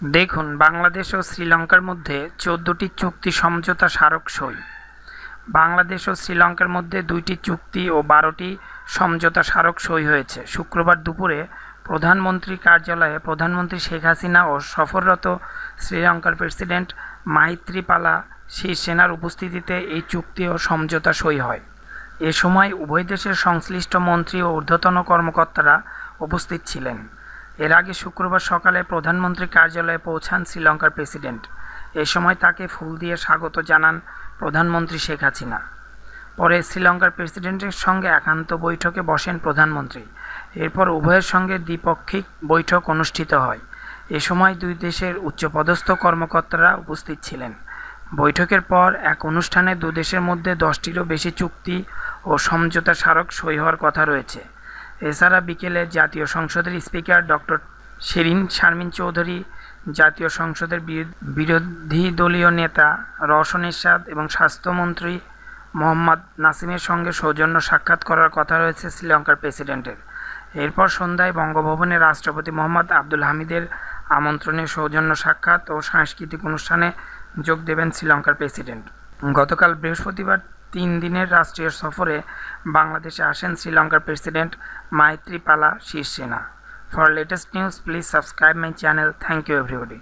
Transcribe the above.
দেখুন, বাংলাদেশ ও শ্রীলঙ্কার মধ্যে চোদ্দটি চুক্তি সমঝোতা স্মারক সই। বাংলাদেশ ও শ্রীলঙ্কার মধ্যে দুইটি চুক্তি ও বারোটি সমঝোতা স্মারক সই হয়েছে। শুক্রবার দুপুরে প্রধানমন্ত্রী কার্যালয়ে প্রধানমন্ত্রী শেখ হাসিনা ও সফররত শ্রীলঙ্কার প্রেসিডেন্ট মাইত্রিপালা সেনার উপস্থিতিতে এই চুক্তি ও সমঝোতা সই হয়। এ সময় উভয় দেশের সংশ্লিষ্ট মন্ত্রী ও ঊর্ধ্বতন কর্মকর্তারা উপস্থিত ছিলেন। এর আগে শুক্রবার সকালে প্রধানমন্ত্রী কার্যালয়ে পৌঁছান শ্রীলঙ্কার প্রেসিডেন্ট। এ সময় তাকে ফুল দিয়ে স্বাগত জানান প্রধানমন্ত্রী শেখ হাসিনা। পরে শ্রীলঙ্কার প্রেসিডেন্টের সঙ্গে একান্ত বৈঠকে বসেন প্রধানমন্ত্রী। এরপর উভয়ের সঙ্গে দ্বিপাক্ষিক বৈঠক অনুষ্ঠিত হয়। এ সময় দুই দেশের উচ্চপদস্থ কর্মকর্তারা উপস্থিত ছিলেন। বৈঠকের পর এক অনুষ্ঠানে দু দেশের মধ্যে দশটিরও বেশি চুক্তি ও সমঝোতা স্মারক সই হওয়ার কথা রয়েছে। এছাড়া বিকেলে জাতীয় সংসদের স্পিকার ডক্টর শিরিন শারমিন চৌধুরী, জাতীয় সংসদের বিরোধী দলীয় নেতা রওশন এরশাদ এবং স্বাস্থ্যমন্ত্রী মোহাম্মদ নাসিমের সঙ্গে সৌজন্য সাক্ষাৎ করার কথা রয়েছে শ্রীলঙ্কার প্রেসিডেন্টের। এরপর সন্ধ্যায় বঙ্গভবনে রাষ্ট্রপতি মোহাম্মদ আব্দুল হামিদের আমন্ত্রণে সৌজন্য সাক্ষাৎ ও সাংস্কৃতিক অনুষ্ঠানে যোগ দেবেন শ্রীলঙ্কার প্রেসিডেন্ট। গতকাল বৃহস্পতিবার তিন দিনের রাষ্ট্রীয় সফরে বাংলাদেশে আসেন শ্রীলঙ্কার president Maithripala Sirisena. For latest news please subscribe my channel thank you everybody